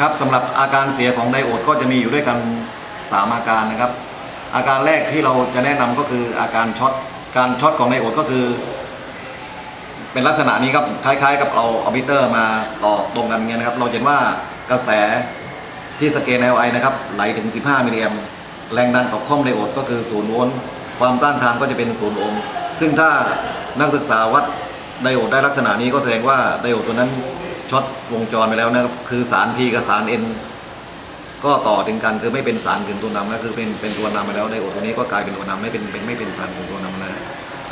ครับสำหรับอาการเสียของไดโอดก็จะมีอยู่ด้วยกันสามอาการนะครับ อาการแรกที่เราจะแนะนำก็คืออาการช็อตการช็อตของไดโอดก็คือ เป็นลักษณะนี้ครับคล้าย ๆ กับเราเอามิเตอร์มาต่อตรงกันเงี้ยนะครับ เราเห็นว่ากระแสที่สเกล LI นะครับไหลถึง 15 มิลลิแอมแรงดันตกคร่อมไดโอดก็คือ0โวลต์ความต้านทานก็จะเป็น0โอห์มซึ่งถ้านักศึกษาวัดไดโอดได้ลักษณะนี้ก็แสดงว่าไดโอดตัวนั้น ช็อตวงจรไปแล้วนะครับคือสาร P กับสาร N ก็ต่อถึงกันคือไม่เป็นสารกึ่งตัวนำนะคือเป็นเป็นตัวนำไปแล้วไดโอดตัวนี้ก็กลายเป็นตัวนำไม่เป็นเป็นไม่เป็นสารกึ่งตัวนำนะ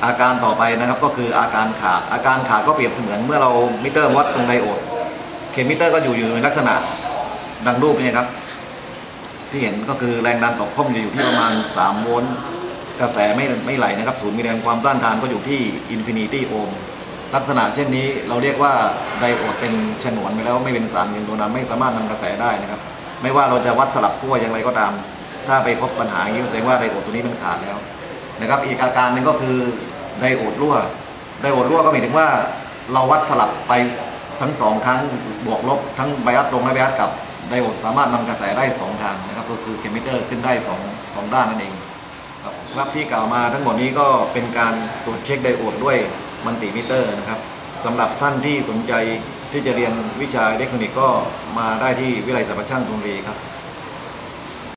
อาการต่อไปนะครับก็คืออาการขาดอาการขาดก็เปรียบเสมือนเมื่อเรามิเตอร์วัดตรงไดโอดเข็มมิเตอร์ก็อยู่อยู่ในลักษณะดังรูปนี้ครับ ที่เห็นก็คือแรงดันตกคร่อมจะอยู่ที่ประมาณ 3 โวลต์กระแสไม่ไม่ไหลนะครับศูนย์มีแรงความต้านทานก็อยู่ที่ infinity โอห์ม ลักษณะเช่นนี้เราเรียกว่าไดโอดเป็นฉนวนไปแล้วไม่เป็นสารกึ่งตัวนำไม่สามารถนำกระแสได้นะครับ ไม่ว่าเราจะวัดสลับขั้วอย่างไรก็ตาม ถ้าไปพบปัญหาอย่างนี้แสดงว่าไดโอดตัวนี้มันขาดแล้วนะครับ อีกอาการหนึ่งก็คือไดโอดรั่วไดโอดรั่วก็หมายถึงว่าเราวัดสลับไปทั้งสองครั้งบวกลบทั้งไบอัสตรงและไบอัสกลับไดโอดสามารถนำกระแสได้สองทางนะครับ ก็คือเข็มมิเตอร์ขึ้นได้สองสองด้านนั่นเองครับที่กล่าวมาทั้งหมดนี้ก็เป็นการตรวจเช็คไดโอดด้วย มัลติมิเตอร์นะครับสำหรับท่านที่สนใจที่จะเรียนวิชาอิเล็กทรอนิกส์ก็มาได้ที่วิทยาลัยสารพัดช่างธนบุรีครับ